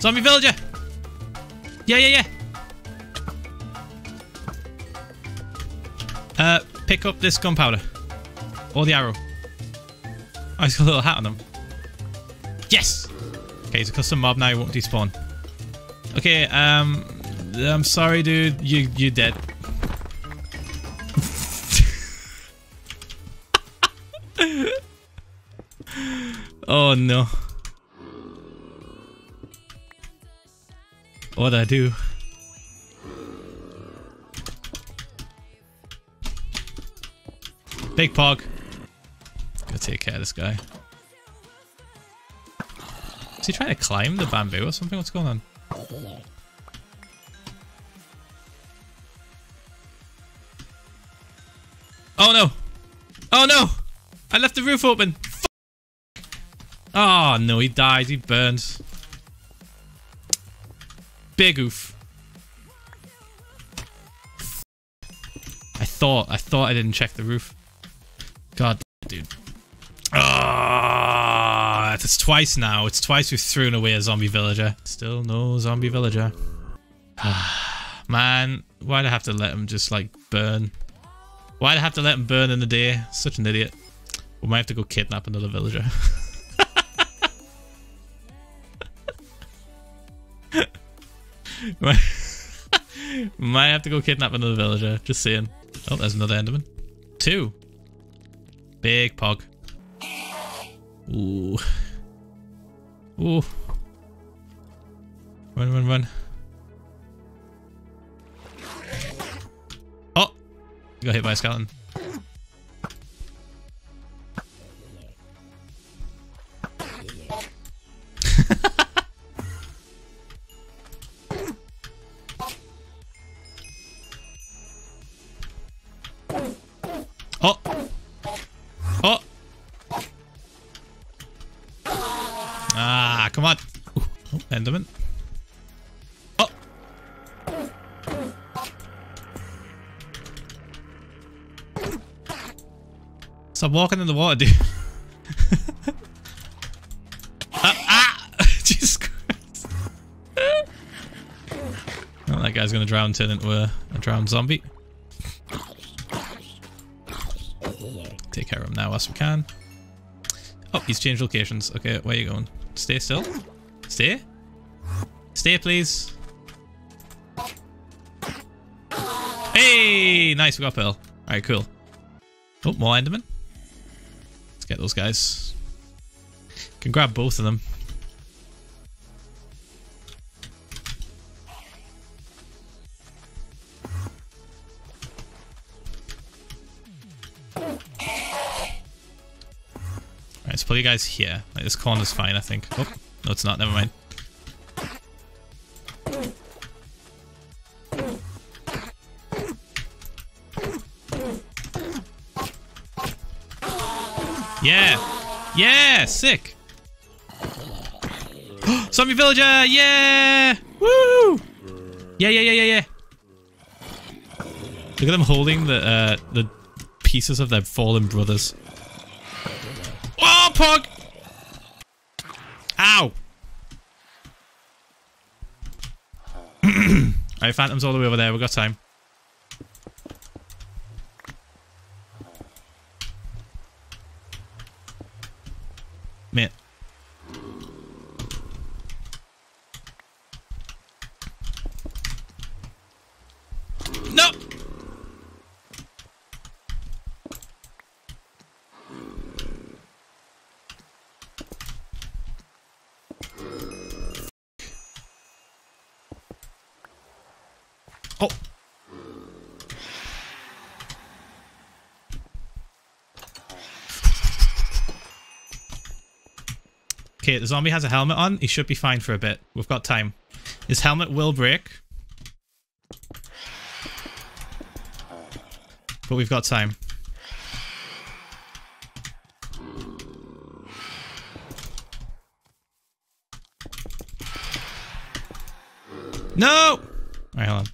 Zombie villager! Yeah, yeah, yeah! Uh, pick up this gunpowder. Or the arrow. Oh, he's got a little hat on him. Yes! Okay, he's a custom mob now, he won't despawn. Okay, um... I'm sorry, dude. You, you're dead. oh, no. What'd I do? Big Pog. Gotta take care of this guy. Is he trying to climb the bamboo or something? What's going on? Oh no! Oh no! I left the roof open! F oh no, he died. He burns. Big oof. I thought, I thought I didn't check the roof. God, dude. Ah, oh, it's twice now. It's twice we've thrown away a zombie villager. Still no zombie villager. Man, why'd I have to let him just like burn? Why'd I have to let him burn in the day? Such an idiot. We might have to go kidnap another villager. might have to go kidnap another villager. Just saying. Oh, there's another Enderman. Two. Big pog. Ooh. Ooh. Run, run, run. Oh! Got hit by a skeleton. Stop walking in the water, dude. ah! ah! Jesus Christ. oh, that guy's gonna drown, turn into a, a drowned zombie. Take care of him now as we can. Oh, he's changed locations. Okay, where are you going? Stay still. Stay. Stay, please. Hey! Nice, we got Pearl. Alright, cool. Oh, more Enderman. Those guys. Can grab both of them. Alright, let's put you guys here. Like, this corner's fine, I think. Oh, no, it's not. Never mind. Sick! Zombie villager! Yeah! Woo! Yeah, yeah, yeah, yeah, yeah. Look at them holding the uh, the pieces of their fallen brothers. Oh, pog! Ow! Alright, Phantom's all the way over there. We've got time. Mate. No! Oh. Okay, the zombie has a helmet on. He should be fine for a bit. We've got time. His helmet will break. But we've got time. No! Alright, hold on.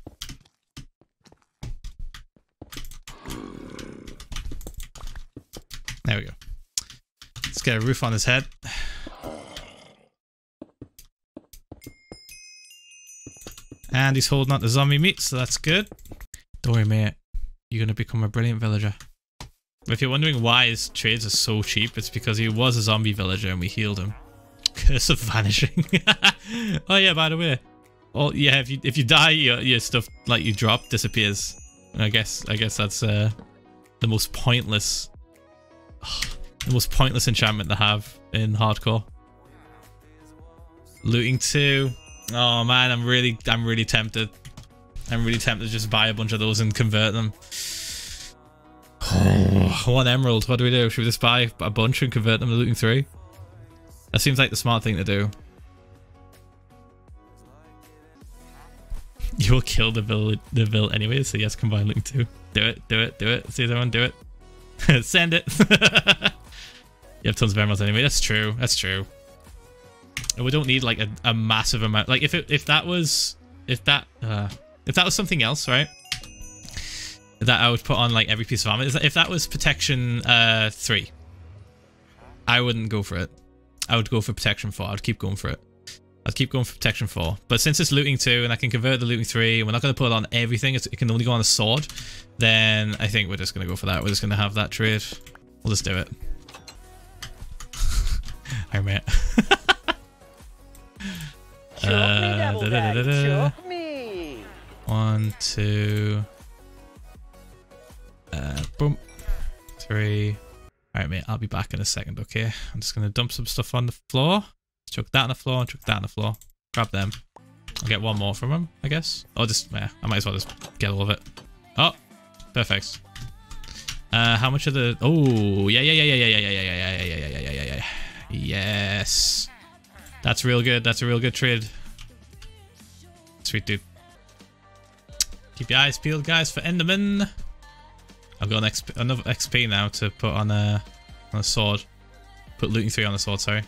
There we go. Let's get a roof on his head. And he's holding out the zombie meat, so that's good. Don't worry, mate. You're going to become a brilliant villager. If you're wondering why his trades are so cheap, it's because he was a zombie villager and we healed him. Curse of vanishing. oh yeah, by the way. Oh yeah, if you if you die, your your stuff like you drop disappears. And I guess I guess that's uh, the most pointless, oh, the most pointless enchantment to have in hardcore. Looting two. Oh man, I'm really I'm really tempted. I'm really tempted to just buy a bunch of those and convert them. Oh, one emerald. What do we do? Should we just buy a bunch and convert them to looting three? That seems like the smart thing to do. You will kill the vill the vill anyway, so yes, combine looting two. Do it, do it, do it. See everyone do it. Send it. you have tons of emeralds anyway. That's true. That's true. And we don't need like a, a massive amount. Like if it if that was if that uh if that was something else, right? That I would put on like every piece of armor. If that was protection uh three, I wouldn't go for it. I would go for protection four. I'd keep going for it. I'd keep going for protection four. But since it's looting two and I can convert the looting three, we're not going to put it on everything. it can only go on a sword. Then I think we're just going to go for that. We're just going to have that trade. We'll just do it. Hi, mate. uh, da -da -da one, two, uh, boom, three. All right, mate, I'll be back in a second, okay? I'm just going to dump some stuff on the floor. Chuck that on the floor, chuck that on the floor. Grab them. I'll get one more from him, I guess. Or just, yeah, I might as well just get all of it. Oh, perfect. Uh, how much of the... Oh, yeah, yeah, yeah, yeah, yeah, yeah, yeah, yeah, yeah, yeah, yeah, yeah, yeah, yeah. Yes. That's real good. That's a real good trade. Sweet dude. Keep your eyes peeled, guys, for Enderman. I've got an XP, another XP now to put on a on a sword. Put looting three on the sword. Sorry.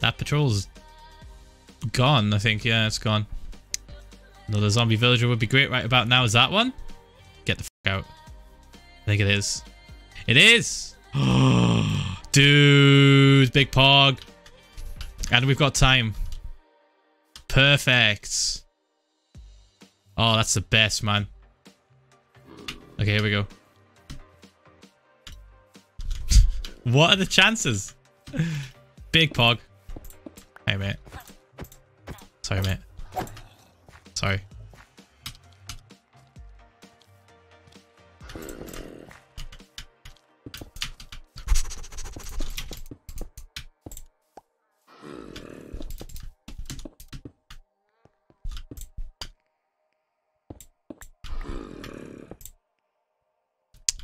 That patrol's gone. I think. Yeah, it's gone. Another zombie villager would be great right about now. Is that one? Get the out. I think it is. It is. Oh! Dude, big pog. And we've got time. Perfect. Oh, that's the best, man. Okay, here we go. what are the chances? Big pog. Hey, mate. Sorry, mate. Sorry.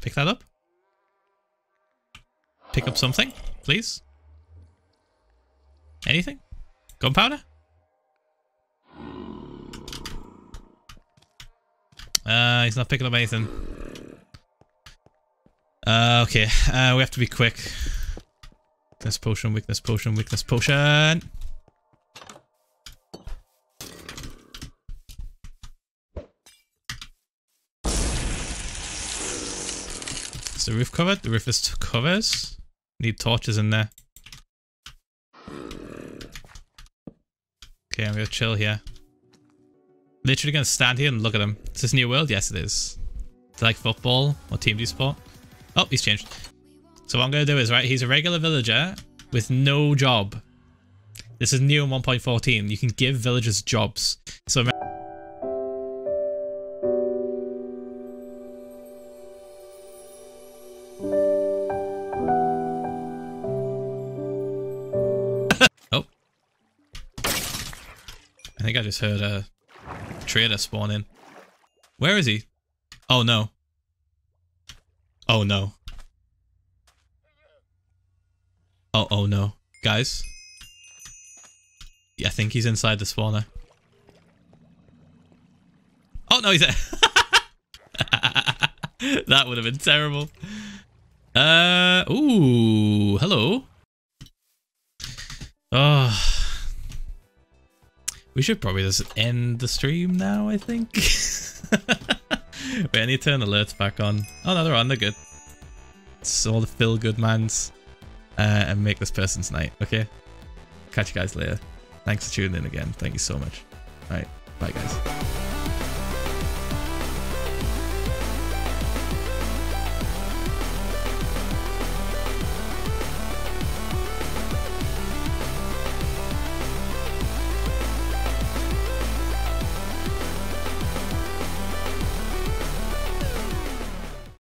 Pick that up. Pick up something, please. Anything? Gunpowder? Uh, he's not picking up anything. Uh, okay. Uh, we have to be quick. Weakness potion, weakness potion, weakness potion. The roof covered? The roof is covers. Need torches in there. Okay, I'm gonna chill here. Literally gonna stand here and look at him. Is this New World? Yes, it is. It's like football or team do sport. Oh, he's changed. So what I'm gonna do is, right, he's a regular villager with no job. This is new in 1.14. You can give villagers jobs. So I just heard a trader spawn in. Where is he? Oh no. Oh no. Oh, oh no. Guys. Yeah, I think he's inside the spawner. Oh no, he's there. that would have been terrible. Uh, ooh, hello. Oh. We should probably just end the stream now, I think. Wait, I need to turn alerts back on. Oh no, they're on, they're good. It's all the feel good mans. Uh, and make this person's night, okay? Catch you guys later. Thanks for tuning in again. Thank you so much. All right. Bye, guys.